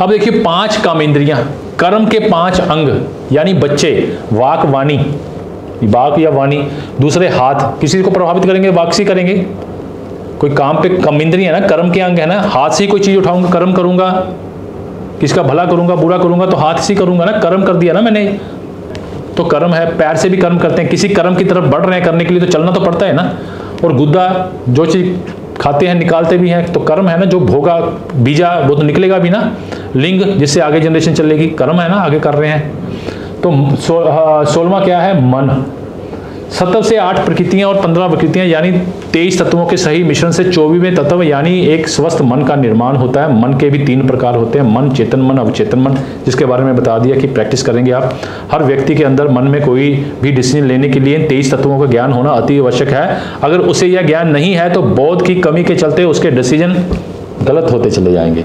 अब देखिए, पाँच काम इंद्रियाँ, कर्म के पाँच अंग, यानी बच्चे, वाक, वाणी, वाक या वाणी, दूसरे हाथ, किसी को प्रभावित करेंगे वाक से करेंगे। कोई काम पे कम इंद्रियाँ ना, कर्म के अंग है ना, हाथ से ही कोई चीज़ उठाऊँगा, कर्म करूँगा, किसका भला करूँगा, बुरा करूँगा तो हाथ से ही करूँगा ना, कर्म कर दिया ना मैंने। तो कर्म है, पैर से भी कर्म करते हैं, किसी कर्म की तरफ़ बढ़ रहे हैं करने के लिए तो चलना तो पड़ता है ना। और गुद्दा, जो चीज़ खाते हैं, निकालते भी हैं तो कर्म है ना, जो भोगा, बीजा, वो तो निकलेगा भी ना। लिंग जिससे आगे जनरेशन चलेगी। कर्म है ना आगे कर रहे हैं। तो सो, सोलवा क्या है? मन। सत्तर से आठ प्रकृतियाँ और पंद्रह प्रकृतियाँ यानी तेईस तत्वों के सही मिश्रण से चौबीसवें तत्व यानी एक स्वस्थ मन का निर्माण होता है। मन के भी तीन प्रकार होते हैं मन चेतन मन अवचेतन मन जिसके बारे में बता दिया कि प्रैक्टिस करेंगे आप। हर व्यक्ति के अंदर मन में कोई भी डिसीज़न लेने के लिए तेईस तत्वों का ज्ञान होना अति आवश्यक है। अगर उसे यह ज्ञान नहीं है तो बौद्ध की कमी के चलते उसके डिसीज़न गलत होते चले जाएँगे।